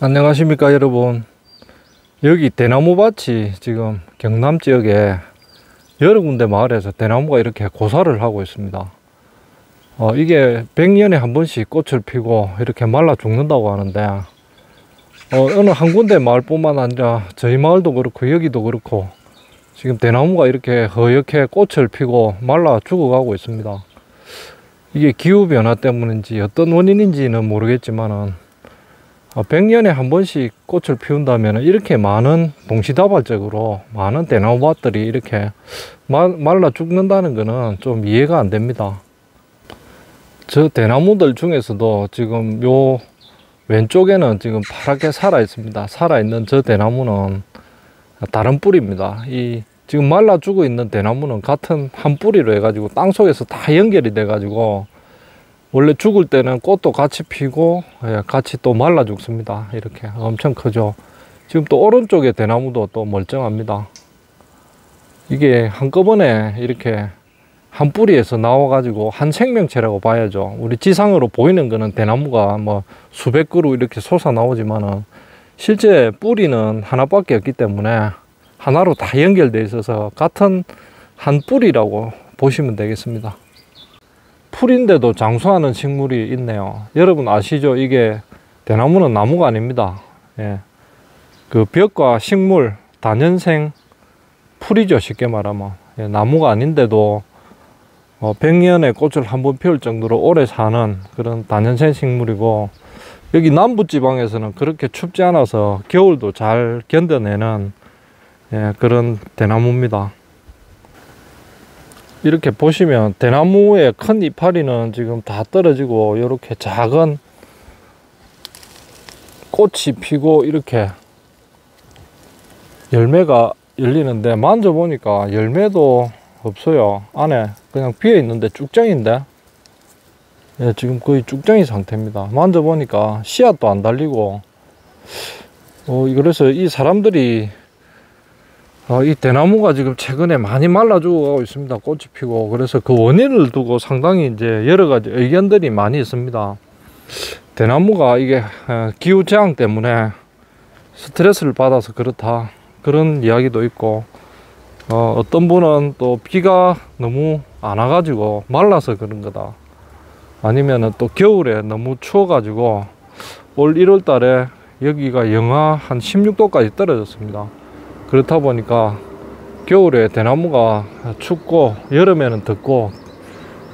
안녕하십니까 여러분. 여기 대나무밭이 지금 경남 지역에 여러 군데 마을에서 대나무가 이렇게 고사를 하고 있습니다. 어, 이게 100년에 한 번씩 꽃을 피고 이렇게 말라 죽는다고 하는데 어, 어느 한 군데 마을뿐만 아니라 저희 마을도 그렇고 여기도 그렇고 지금 대나무가 이렇게 허옇게 꽃을 피고 말라 죽어가고 있습니다. 이게 기후변화 때문인지 어떤 원인인지는 모르겠지만은 100년에 한 번씩 꽃을 피운다면 이렇게 많은 동시다발적으로 많은 대나무밭들이 이렇게 말라 죽는다는 것은 좀 이해가 안 됩니다. 저 대나무들 중에서도 지금 요 왼쪽에는 지금 파랗게 살아 있습니다. 살아 있는 저 대나무는 다른 뿌리입니다. 이 지금 말라 죽어 있는 대나무는 같은 한 뿌리로 해가지고 땅 속에서 다 연결이 돼가지고 원래 죽을 때는 꽃도 같이 피고 예, 같이 또 말라 죽습니다. 이렇게 엄청 크죠. 지금 또 오른쪽에 대나무도 또 멀쩡합니다. 이게 한꺼번에 이렇게 한 뿌리에서 나와 가지고 한 생명체라고 봐야죠. 우리 지상으로 보이는 거는 대나무가 뭐 수백 그루 이렇게 솟아 나오지만은 실제 뿌리는 하나밖에 없기 때문에 하나로 다 연결되어 있어서 같은 한 뿌리라고 보시면 되겠습니다. 풀인데도 장수하는 식물이 있네요. 여러분 아시죠? 이게 대나무는 나무가 아닙니다. 예. 그 벽과 식물, 단연생 풀이죠. 쉽게 말하면. 예, 나무가 아닌데도 어, 100년의 꽃을 한 번 피울 정도로 오래 사는 그런 단연생 식물이고 여기 남부 지방에서는 그렇게 춥지 않아서 겨울도 잘 견뎌내는 예, 그런 대나무입니다. 이렇게 보시면 대나무의 큰 이파리는 지금 다 떨어지고 이렇게 작은 꽃이 피고 이렇게 열매가 열리는데 만져보니까 열매도 없어요. 안에 그냥 비어 있는데 쭉정인데? 예, 지금 거의 쭉정이 상태입니다. 만져보니까 씨앗도 안 달리고. 어, 그래서 이 사람들이 어, 이 대나무가 지금 최근에 많이 말라 죽어가고 있습니다. 꽃이 피고. 그래서 그 원인을 두고 상당히 이제 여러 가지 의견들이 많이 있습니다. 대나무가 이게 어, 기후재앙 때문에 스트레스를 받아서 그렇다. 그런 이야기도 있고, 어, 어떤 분은 또 비가 너무 안 와가지고 말라서 그런 거다. 아니면은 또 겨울에 너무 추워가지고 올 1월 달에 여기가 영하 한 16도까지 떨어졌습니다. 그렇다 보니까 겨울에 대나무가 춥고 여름에는 덥고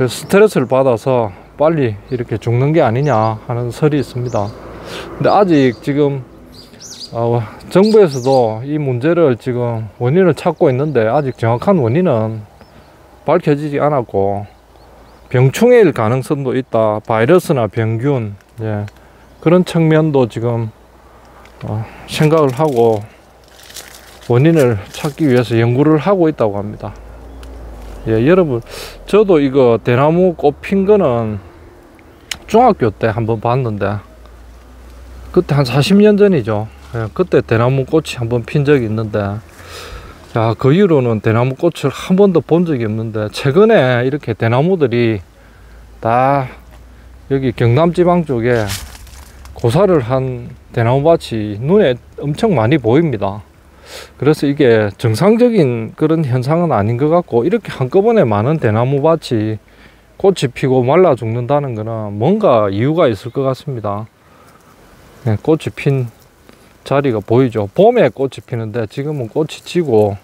스트레스를 받아서 빨리 이렇게 죽는 게 아니냐 하는 설이 있습니다. 근데 아직 지금 어, 정부에서도 이 문제를 지금 원인을 찾고 있는데 아직 정확한 원인은 밝혀지지 않았고 병충해일 가능성도 있다. 바이러스나 병균 예, 그런 측면도 지금 어, 생각을 하고 원인을 찾기 위해서 연구를 하고 있다고 합니다. 예, 여러분, 저도 이거 대나무 꽃 핀 거는 중학교 때 한번 봤는데, 그때 한 40년 전이죠. 예, 그때 대나무 꽃이 한번 핀 적이 있는데, 야, 그 이후로는 대나무 꽃을 한 번도 본 적이 없는데, 최근에 이렇게 대나무들이 다 여기 경남 지방 쪽에 고사를 한 대나무 밭이 눈에 엄청 많이 보입니다. 그래서 이게 정상적인 그런 현상은 아닌 것 같고 이렇게 한꺼번에 많은 대나무 밭이 꽃이 피고 말라 죽는다는 거는 뭔가 이유가 있을 것 같습니다. 네, 꽃이 핀 자리가 보이죠. 봄에 꽃이 피는데 지금은 꽃이 지고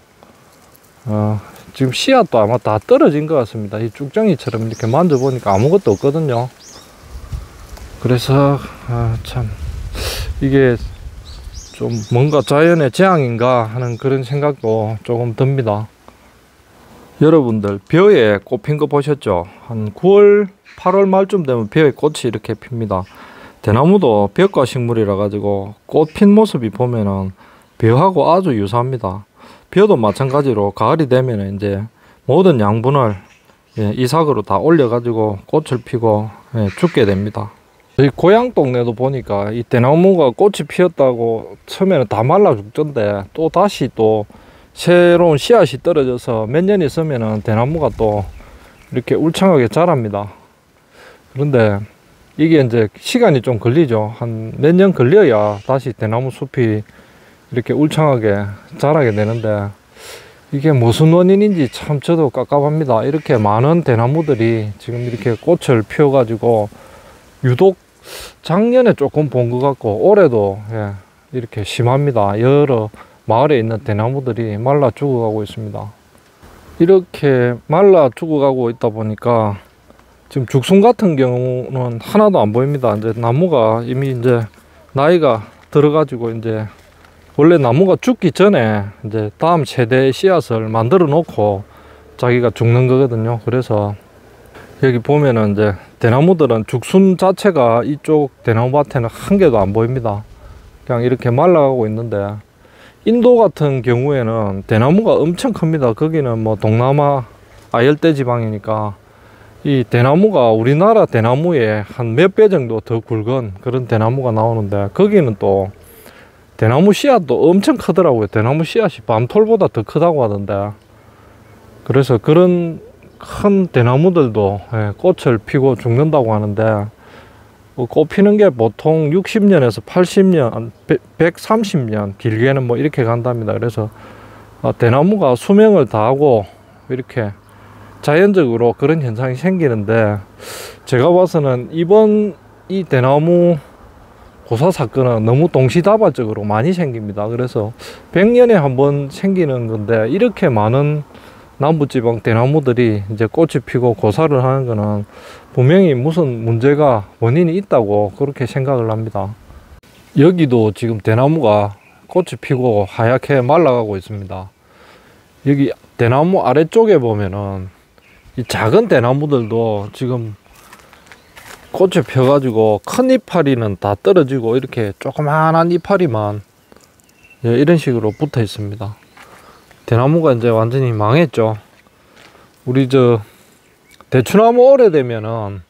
어, 지금 씨앗도 아마 다 떨어진 것 같습니다. 이 쭉정이처럼 이렇게 만져보니까 아무것도 없거든요. 그래서 아, 참 이게 좀 뭔가 자연의 재앙인가 하는 그런 생각도 조금 듭니다. 여러분들 벼에 꽃 핀 거 보셨죠? 한 9월 8월 말쯤 되면 벼에 꽃이 이렇게 핍니다. 대나무도 벼과 식물이라 가지고 꽃 핀 모습이 보면은 벼하고 아주 유사합니다. 벼도 마찬가지로 가을이 되면 이제 모든 양분을 예, 이삭으로 다 올려 가지고 꽃을 피고 예, 죽게 됩니다. 저희 고향 동네도 보니까 이 대나무가 꽃이 피었다고 처음에는 다 말라 죽던데 또 다시 또 새로운 씨앗이 떨어져서 몇 년 있으면은 대나무가 또 이렇게 울창하게 자랍니다. 그런데 이게 이제 시간이 좀 걸리죠. 한 몇 년 걸려야 다시 대나무 숲이 이렇게 울창하게 자라게 되는데 이게 무슨 원인인지 참 저도 깝깝합니다. 이렇게 많은 대나무들이 지금 이렇게 꽃을 피워 가지고 유독 작년에 조금 본 것 같고 올해도 예, 이렇게 심합니다. 여러 마을에 있는 대나무들이 말라 죽어가고 있습니다. 이렇게 말라 죽어가고 있다 보니까 지금 죽순 같은 경우는 하나도 안 보입니다. 이제 나무가 이미 이제 나이가 들어가지고 이제 원래 나무가 죽기 전에 이제 다음 세대의 씨앗을 만들어 놓고 자기가 죽는 거거든요. 그래서 여기 보면은 이제 대나무들은 죽순 자체가 이쪽 대나무 밭에는 한 개도 안 보입니다. 그냥 이렇게 말라가고 있는데 인도 같은 경우에는 대나무가 엄청 큽니다. 거기는 뭐 동남아 아열대 지방이니까 이 대나무가 우리나라 대나무의 한 몇 배 정도 더 굵은 그런 대나무가 나오는데 거기는 또 대나무 씨앗도 엄청 크더라고요. 대나무 씨앗이 밤톨보다 더 크다고 하던데 그래서 그런 큰 대나무들도 예, 꽃을 피고 죽는다고 하는데 뭐꽃 피는 게 보통 60년에서 80년, 130년 길게는 뭐 이렇게 간답니다. 그래서 어, 대나무가 수명을 다하고 이렇게 자연적으로 그런 현상이 생기는데 제가 봐서는 이번 이 대나무 고사 사건은 너무 동시다발적으로 많이 생깁니다. 그래서 100년에 한 번 생기는 건데 이렇게 많은 남부지방 대나무들이 이제 꽃이 피고 고사를 하는 거는 분명히 무슨 문제가 원인이 있다고 그렇게 생각을 합니다. 여기도 지금 대나무가 꽃이 피고 하얗게 말라가고 있습니다. 여기 대나무 아래쪽에 보면은 이 작은 대나무들도 지금 꽃이 펴가지고 큰 이파리는 다 떨어지고 이렇게 조그만한 이파리만 예, 이런 식으로 붙어 있습니다. 대나무가 이제 완전히 망했죠. 우리 저 대추나무 오래되면은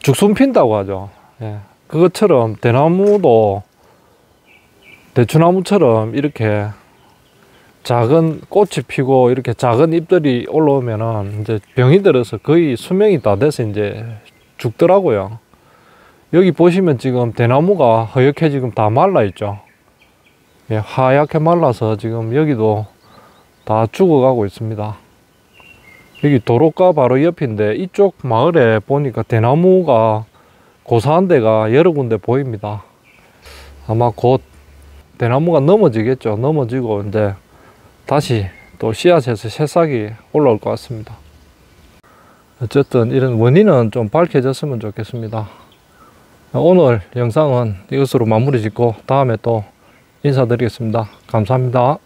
죽순 핀다고 하죠. 예. 그것처럼 대나무도 대추나무처럼 이렇게 작은 꽃이 피고 이렇게 작은 잎들이 올라오면은 이제 병이 들어서 거의 수명이 다 돼서 이제 죽더라고요. 여기 보시면 지금 대나무가 허옇게 지금 다 말라 있죠. 예, 하얗게 말라서 지금 여기도 다 죽어가고 있습니다. 여기 도로가 바로 옆인데 이쪽 마을에 보니까 대나무가 고사한 데가 여러 군데 보입니다. 아마 곧 대나무가 넘어지겠죠. 넘어지고 이제 다시 또 씨앗에서 새싹이 올라올 것 같습니다. 어쨌든 이런 원인은 좀 밝혀졌으면 좋겠습니다. 오늘 영상은 이것으로 마무리 짓고 다음에 또 인사드리겠습니다. 감사합니다.